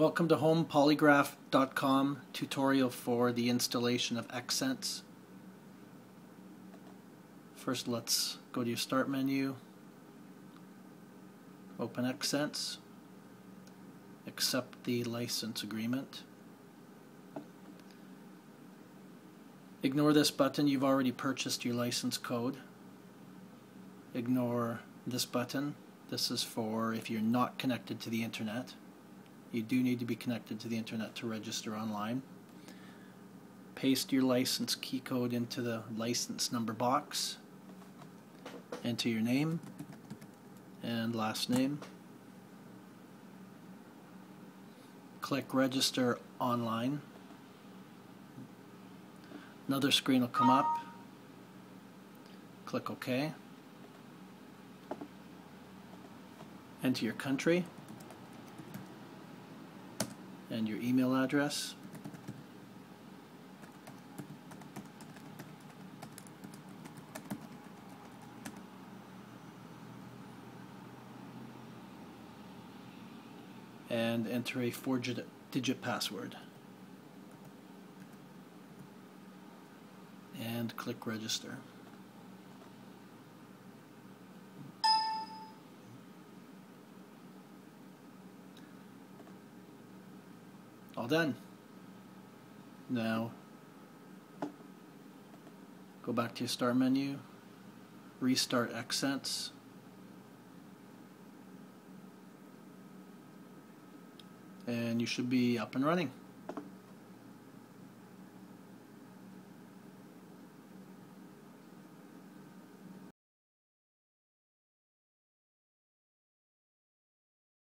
Welcome to homepolygraph.com tutorial for the installation of eX-Sense. First let's go to your start menu, open eX-Sense, accept the license agreement. Ignore this button, you've already purchased your license code. Ignore this button, this is for if you're not connected to the internet. You do need to be connected to the internet to register online. Paste your license key code into the license number box. Enter your name and last name. Click register online. Another screen will come up. Click OK. Enter your country and your email address. and enter a four digit password. And click register. All done. Now, go back to your start menu, restart eX-Sense, and you should be up and running.